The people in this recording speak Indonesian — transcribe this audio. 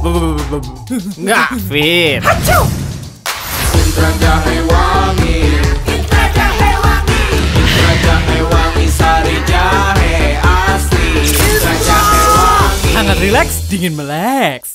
Nggak fit. Intra jahe wangi Hangat relax, dingin melek.